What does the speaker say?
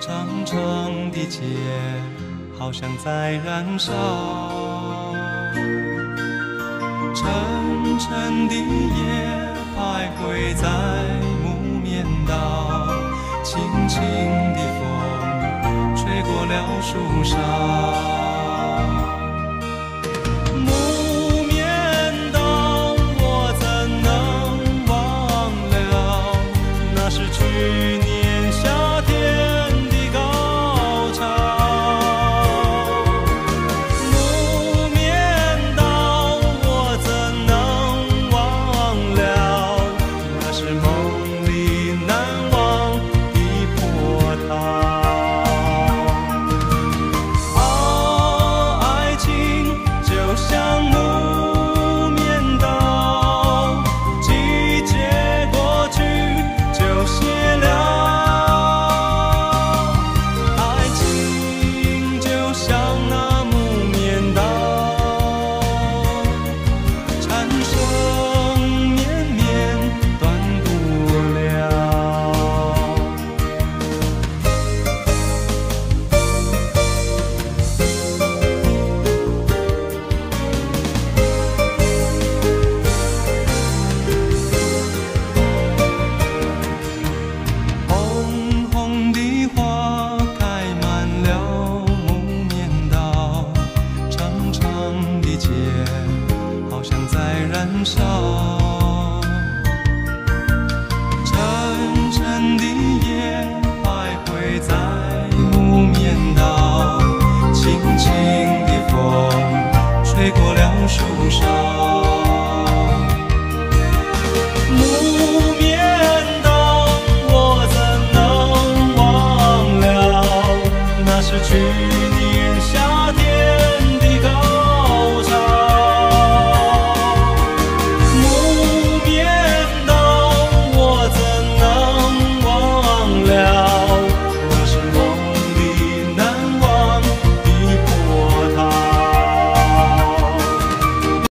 长长的街好像在燃烧，沉沉的夜徘徊在木棉道，轻轻的风吹过了树梢。anymore. 好像在燃烧，沉沉的夜徘徊在木棉道，轻轻的风吹过了树梢。木棉道，我怎能忘了？那是去年夏天